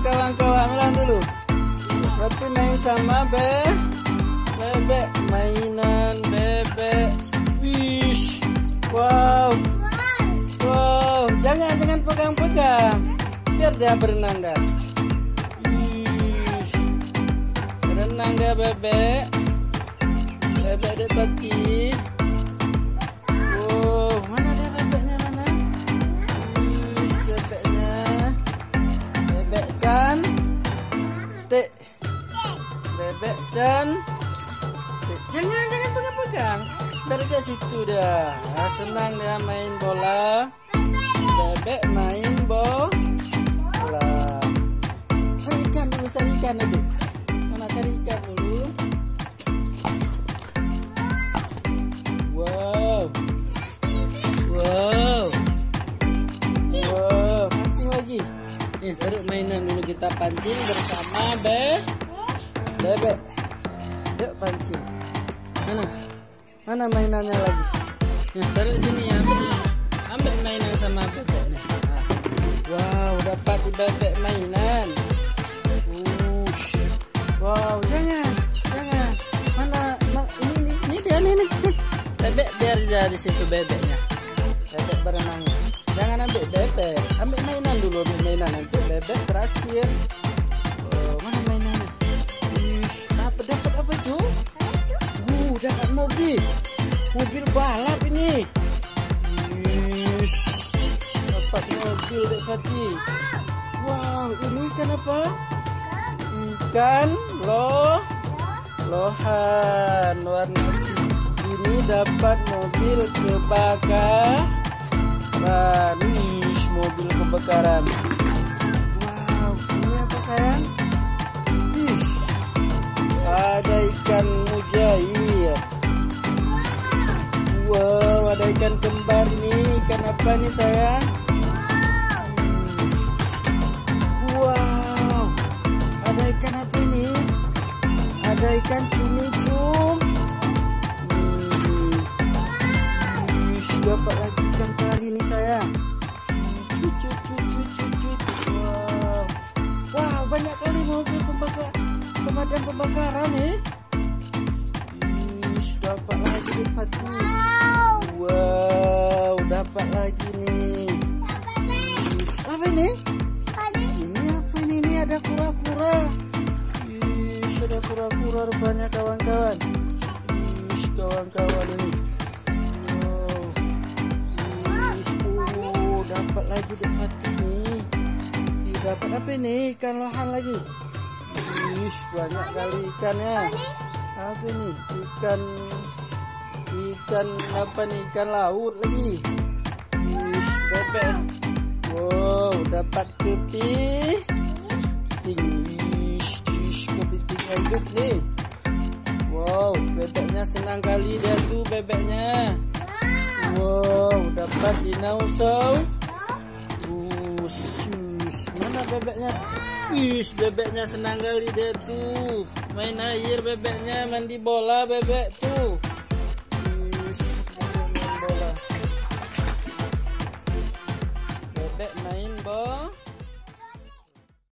kawan-kawan bilang dulu. Berarti main sama be bebek mainan bebek. Wish. Wow. Wow, jangan jangan pegang-pegang. Biar dia berenang dah. Wish. Berenang dia bebek. Bebek dia pati. Bebek Chan. Jangan jangan pegang-pegang. Dari ke situ dah. Ah, senang dia main bola. Bebek main bola. Cari ikan dulu, cari ikan dulu. Mana cari ikan dulu? Wow. Wow. Wow, pancing lagi. Nih, taruh mainan dulu kita pancing bersama be bebek. Yuk pancing. Mana? Mana mainannya lagi? Nah, taruh di sini ya. Ambil, mainan sama bebek nih. Nah. Wow, dapat di bebek mainan. Ush. Wow, jangan, jangan. Mana, ma ini, ini, ini dia nih, nih. Bebek biar dia di situ bebeknya. Bebek berenangnya. Jangan ambil bebek, ambil mainan dulu, ambil mainan nanti bebek terakhir. Mobil. Mobil balap ini. Ish, dapat mobil Dek Fatih. Wow, ini ikan apa? Ikan loh lohan warna ini dapat mobil kebakaran. Ish, mobil kebakaran. Ikan kembar nih. Ikan apa nih? Ish. Wow, ada ikan apa ini? Ada ikan cumi-cum. Hmm. Ish, dapat lagi ikan kari nih sayang. Cucu, cucu, cucu. Wow, wow banyak kali mobil pembakar, pemadam pembakaran nih. Ish, dapat lagi Fatih. Ini? Ini apa ini? Ini ada kura-kura. Ish, ada kura-kura rupanya kawan-kawan. Ish, kawan-kawan ini. Wow. Oh, dapat lagi dek Fatih nih. Ih, dapat apa ini? Ikan lohan lagi. Ish, banyak kali ikannya. Apa ini? Ikan ikan apa nih? Ikan laut lagi. Ish, bebek. Dapat kepiting. Ish, ish, hidup nih. Wow, bebeknya senang kali dia tuh bebeknya. Wow, dapat dinosaurus. Ush, mana bebeknya? Ish, bebeknya senang kali dia tuh. Main air bebeknya, mandi bola bebek tuh.